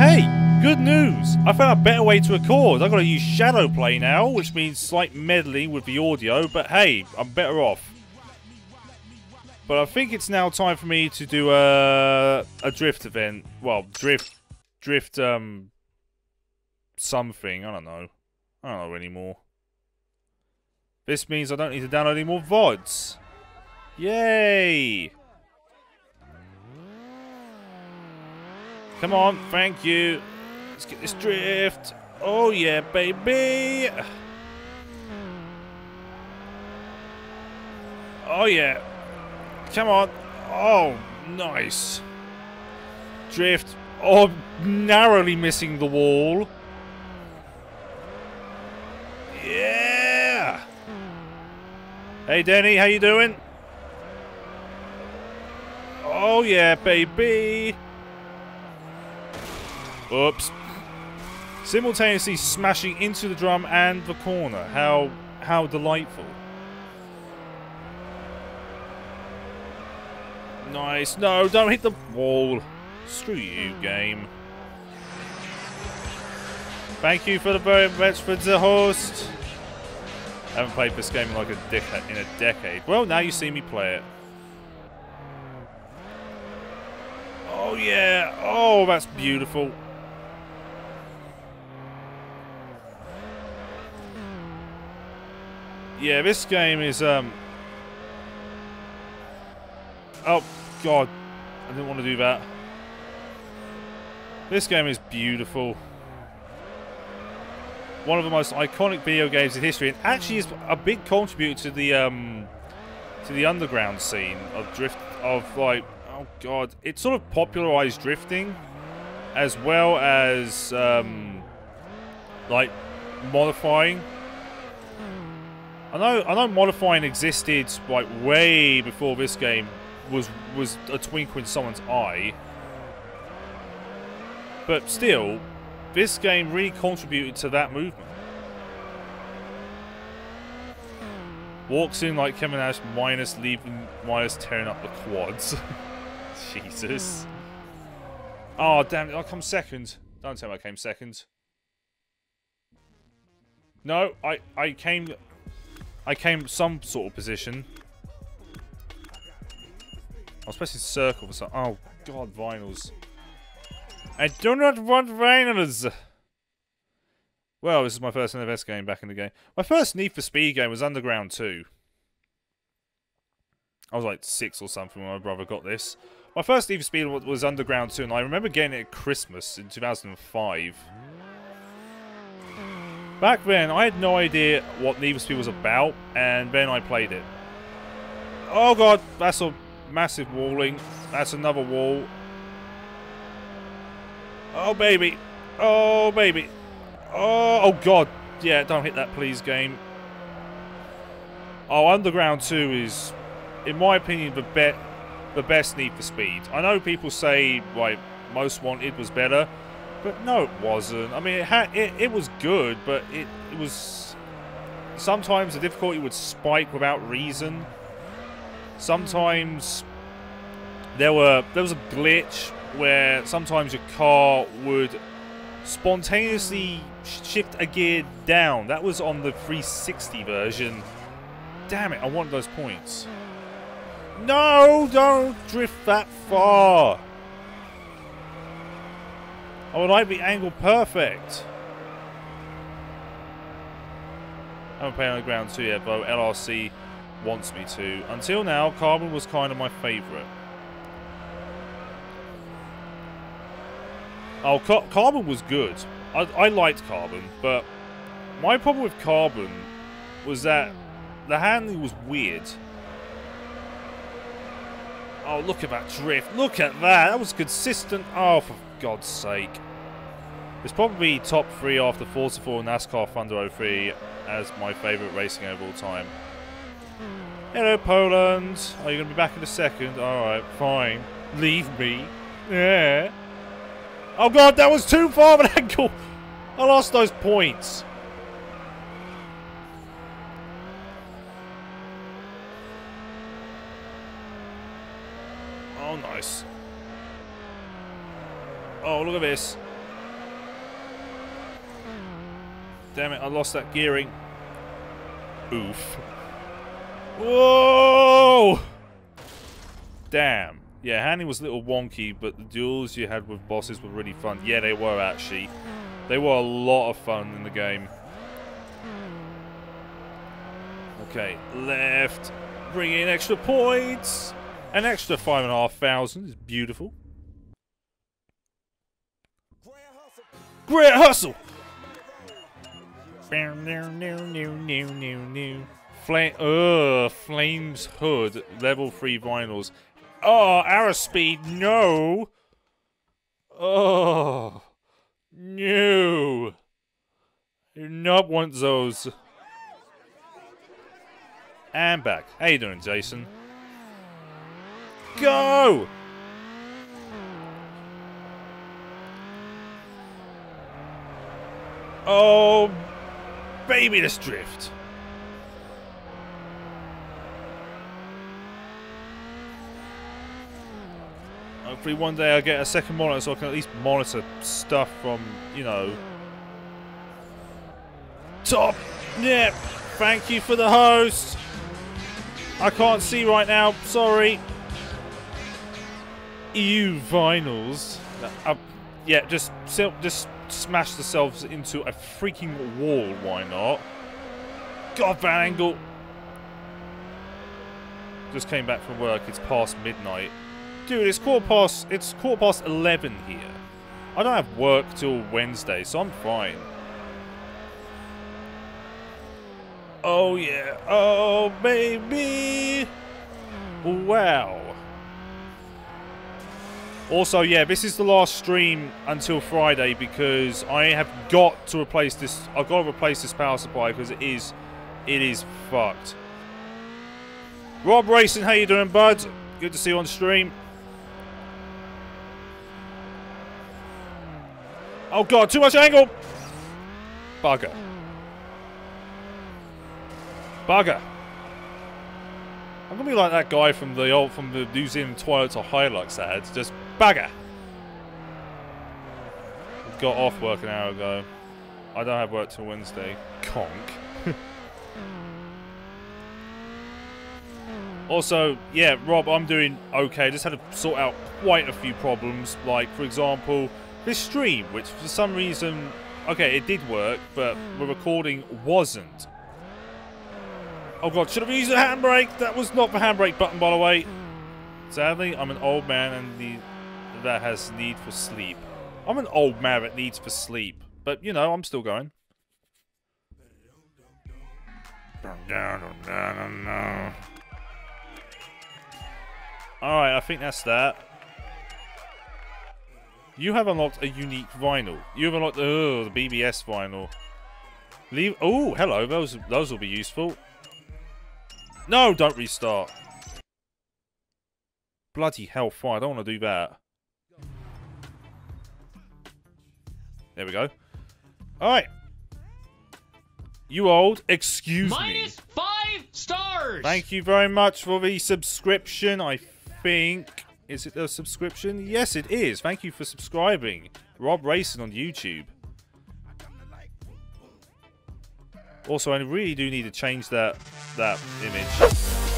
Hey, good news! I found a better way to record. I've got to use ShadowPlay now, which means slight meddling with the audio, but hey, I'm better off. But I think it's now time for me to do a a drift event. Well, drift, drift, um, something. I don't know. I don't know anymore. This means I don't need to download any more VODs. Yay! Come on, thank you. Let's get this drift. Oh yeah, baby. Oh yeah. Come on. Oh, nice. Drift. Oh, narrowly missing the wall. Yeah. Hey, Denny, how you doing? Oh yeah, baby. Oops. Simultaneously smashing into the drum and the corner. How how delightful. Nice. No, don't hit the wall. Screw you, game. Thank you for the very much for the host. I haven't played this game in like a decade in a decade. Well, now you see me play it. Oh yeah. Oh, that's beautiful. Yeah, this game is um Oh god. I didn't want to do that. This game is beautiful. One of the most iconic video games in history and actually is a big contributor to the um to the underground scene of drift of like oh god, it sort of popularized drifting as well as um like modifying I know I know modifying existed like way before this game was was a twinkle in someone's eye. But still, this game really contributed to that movement. Walks in like Kevin Nash minus leaving minus tearing up the quads. Jesus. Oh damn it, I come second. Don't tell me I came second. No, I I came I came some sort of position. I was pressing circle for some. Oh, God, vinyls. I do not want vinyls! Well, this is my first NFS game back in the game. My first Need for Speed game was Underground 2. I was like six or something when my brother got this. My first Need for Speed was Underground 2, and I remember getting it at Christmas in 2005. Back then, I had no idea what Need for Speed was about, and then I played it. Oh god, that's a massive walling. That's another wall. Oh baby. Oh baby. Oh, oh god. Yeah, don't hit that please, game. Oh, Underground 2 is, in my opinion, the, be the best Need for Speed. I know people say, like, Most Wanted was better, but no, it wasn't. I mean, it had it, it was good, but it, it was sometimes the difficulty would spike without reason. Sometimes there were there was a glitch where sometimes your car would spontaneously shift a gear down. That was on the 360 version. Damn it, I want those points. No, don't drift that far. I would like the angle perfect. I haven't played Underground 2 yet, but LRC wants me to. Until now, Carbon was kind of my favourite. Oh, Car Carbon was good. I, I liked Carbon, but my problem with Carbon was that the handling was weird. Oh, look at that drift. Look at that. That was consistent. Oh, for God's sake. It's probably top three after Forza 4 NASCAR Thunder 03 as my favourite racing of all time. Hello, Poland. Are you going to be back in a second? Alright, fine. Leave me. Yeah. Oh god, that was too far of an angle! I lost those points. Oh, nice. Oh, look at this. Damn it, I lost that gearing. Oof. Whoa! Damn. Yeah, handling was a little wonky, but the duels you had with bosses were really fun. Yeah, they were actually. They were a lot of fun in the game. Okay, left. Bring in extra points. An extra five Great a half thousand is beautiful. Great hustle! Flame, ugh, Flames Hood, level 3 vinyls. Oh, arrow speed, no! Oh, no! Do not want those. And back. How you doing, Jason? Go! Oh, baby, this drift. Hopefully one day I'll get a second monitor so I can at least monitor stuff from, you know... Top! Yep! Thank you for the host! I can't see right now, sorry. EU vinyls. Uh, yeah, just just smash themselves into a freaking wall, why not? God, Van Angle! Just came back from work, it's past midnight. Dude, it's quarter past, it's quarter past 11 here. I don't have work till Wednesday, so I'm fine. Oh yeah, oh baby! Wow. Also, yeah, this is the last stream until Friday because I have got to replace this. I've got to replace this power supply because it is, it is fucked. Rob Racing, how you doing, bud? Good to see you on stream. Oh god, too much angle! Bugger. Bugger. I'm gonna be like that guy from the old from the New Zealand Toyota Hilux ads, just bugger. Got off work an hour ago. I don't have work till Wednesday. Conk. also, yeah, Rob, I'm doing okay. Just had to sort out quite a few problems. Like, for example, this stream, which for some reason, okay, it did work, but the recording wasn't. Oh god, should have used the handbrake? That was not the handbrake button, by the way. Sadly, I'm an old man and the that has need for sleep. I'm an old man that needs for sleep. But, you know, I'm still going. Alright, I think that's that. You have unlocked a unique vinyl. You have unlocked oh, the BBS vinyl. Leave. Oh, hello. Those those will be useful. No, don't restart. Bloody hellfire, I don't want to do that. There we go. Alright. You old, excuse Minus me. Minus five stars! Thank you very much for the subscription, I think. Is it a subscription? Yes, it is. Thank you for subscribing. Rob Racing on YouTube. Also, I really do need to change that that image.